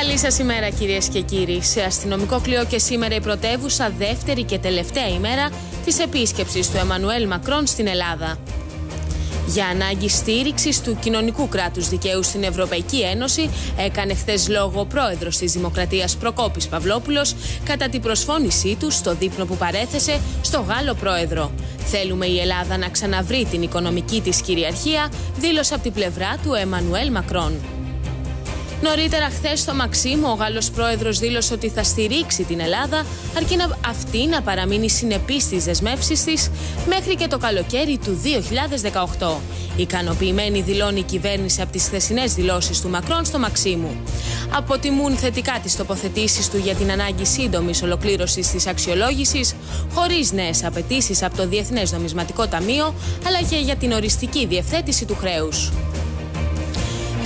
Καλή σας ημέρα, κυρίες και κύριοι. Σε αστυνομικό κλειό και σήμερα η πρωτεύουσα, δεύτερη και τελευταία ημέρα της επίσκεψης του Εμμανουέλ Μακρόν στην Ελλάδα. Για ανάγκη στήριξης του κοινωνικού κράτους δικαίου στην Ευρωπαϊκή Ένωση, έκανε χθες λόγο ο πρόεδρος της Δημοκρατίας Προκόπης Παυλόπουλος κατά την προσφώνησή του στο δείπνο που παρέθεσε στο Γάλλο πρόεδρο. Θέλουμε η Ελλάδα να ξαναβρει την οικονομική της κυριαρχία, δήλωσε από την πλευρά του Εμμανουέλ Μακρόν. Νωρίτερα, χθες στο Μαξίμου, ο Γάλλος πρόεδρος δήλωσε ότι θα στηρίξει την Ελλάδα, αρκεί να αυτή να παραμείνει συνεπής στις δεσμεύσεις της μέχρι και το καλοκαίρι του 2018. Ικανοποιημένη δηλώνει η κυβέρνηση από τις χθεσινές δηλώσεις του Μακρόν στο Μαξίμου. Αποτιμούν θετικά τις τοποθετήσεις του για την ανάγκη σύντομης ολοκλήρωσης της αξιολόγησης, χωρίς νέες απαιτήσεις από το Διεθνές Νομισματικό Ταμείο, αλλά και για την οριστική διευθέτηση του χρέους.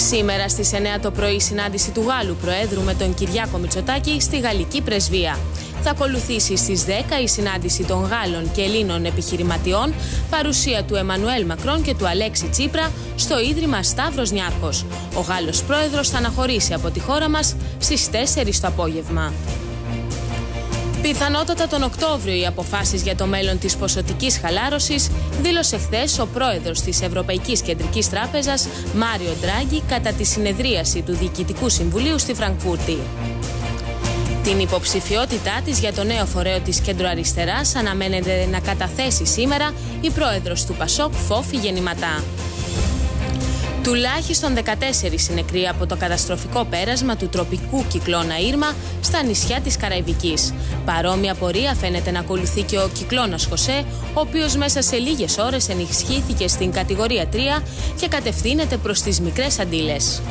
Σήμερα στις 9 το πρωί συνάντηση του Γάλλου Προέδρου με τον Κυριάκο Μητσοτάκη στη Γαλλική Πρεσβεία. Θα ακολουθήσει στις 10 η συνάντηση των Γάλλων και Ελλήνων επιχειρηματιών, παρουσία του Εμμανουέλ Μακρόν και του Αλέξη Τσίπρα στο Ίδρυμα Σταύρος Νιάρχος. Ο Γάλλος Πρόεδρος θα αναχωρήσει από τη χώρα μας στις 4 το απόγευμα. Πιθανότατα τον Οκτώβριο οι αποφάσεις για το μέλλον της ποσοτικής χαλάρωσης, δήλωσε χθες ο πρόεδρος της Ευρωπαϊκής Κεντρικής Τράπεζας, Μάριο Ντράγκη, κατά τη συνεδρίαση του Διοικητικού Συμβουλίου στη Φραγκφούρτη. Την υποψηφιότητά της για το νέο φορέο της κεντροαριστεράς αναμένεται να καταθέσει σήμερα η πρόεδρος του Πασόκ Φόφη Γεννηματά. Τουλάχιστον 14 νεκροί από το καταστροφικό πέρασμα του τροπικού κυκλώνα Ήρμα στα νησιά της Καραϊβικής. Παρόμοια πορεία φαίνεται να ακολουθεί και ο κυκλώνας Χωσέ, ο οποίος μέσα σε λίγες ώρες ενισχύθηκε στην κατηγορία 3 και κατευθύνεται προς τις μικρές αντίλες.